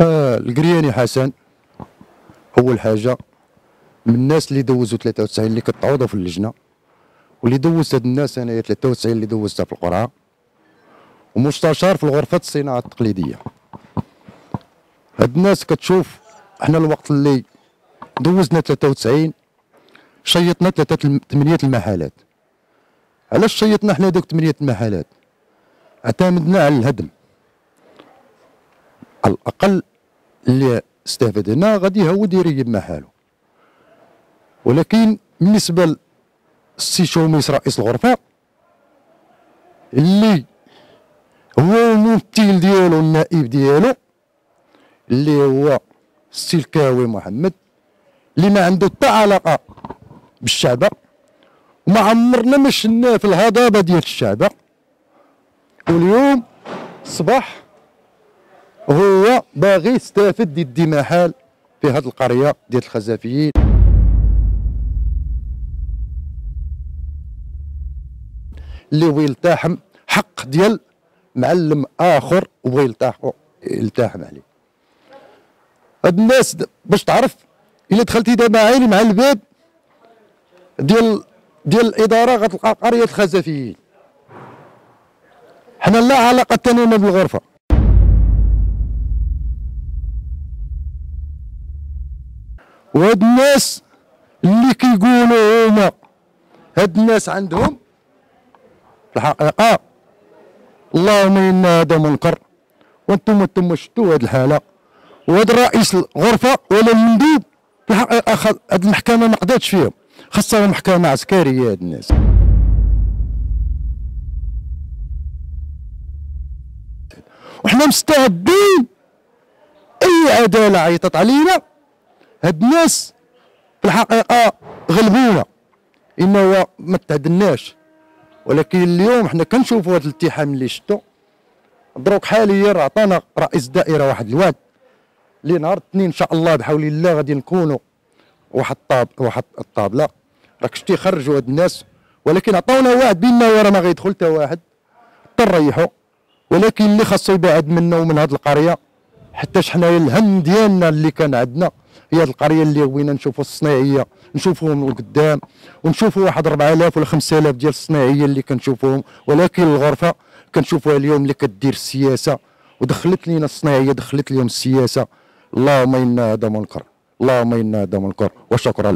آه القرياني حسن أول حاجة من الناس اللي دوزوا 93 اللي كتعوضوا في اللجنة واللي دوزت هاد الناس أنايا 93 اللي دوزتها في القرعه ومستشار في الغرفة الصناعة التقليدية. هاد الناس كتشوف إحنا الوقت اللي دوزنا 93 شيطنا ثلاثة ثمانية المحلات علاش شيطنا حنا دوك ثمانية المحلات اعتمدنا على الهدم. على الأقل اللي استفدنا غادي يهود يريب محالو ولكن بالنسبة للسي شوميس رئيس الغرفة اللي هو الممثل ديالو النائب ديالو اللي هو السي الكاوي محمد اللي ما عنده حتى علاقه بالشعب وما عمرنا ما شناه في الهضبه ديال الشعب واليوم صباح هو باغي يستافد يدي محال في هذه القرية ديال الخزافيين. اللي هو يلتحم حق ديال معلم آخر يلتحم يلتحم عليه. هاد الناس باش تعرف إلا دخلتي دابا عيني مع الباب ديال ديال الإدارة غتلقى قرية الخزافيين. حنا لا علاقة لنا بالغرفة. وهاد الناس اللي كيقولوا هما هاد الناس عندهم الحقيقة اللهم ان هذا منكر وأنتم أنتم شفتوا هاد الحالة. وهذا رئيس الغرفة ولا المندوب هاد المحكمة ما قضاتش فيهم. خاصها محكمة عسكرية هاد الناس. وحنا مستعدين أي عدالة عيطت علينا هاد الناس في الحقيقة غلبونا. إنه ما تعدلناش. ولكن اليوم حنا كنشوفوا هذا الالتحام اللي شفتوا دروك حاليا عطانا رئيس دائرة واحد الوعد اللي نهار الاثنين إن شاء الله بحول الله غادي نكونوا واحد الطاب واحد الطابله راك شتي خرجوا هاد الناس ولكن عطاونا وعد بينا ورا ما غيدخل حتى واحد. تريحوا ولكن اللي خاصو يبعد منا ومن هاد القرية حتى حنايا الهم ديالنا اللي كان عندنا. هي هاد القرية اللي بغينا نشوفوا الصناعية نشوفوهم لقدام ونشوفوا واحد 4000 ولا 5000 ديال الصناعية اللي كنشوفوهم. ولكن الغرفة كنشوفوها اليوم اللي كدير السياسة ودخلت لينا الصناعية دخلت لهم السياسة. اللهم أنا هذا منكر اللهم أنا هذا منكر وشكرا.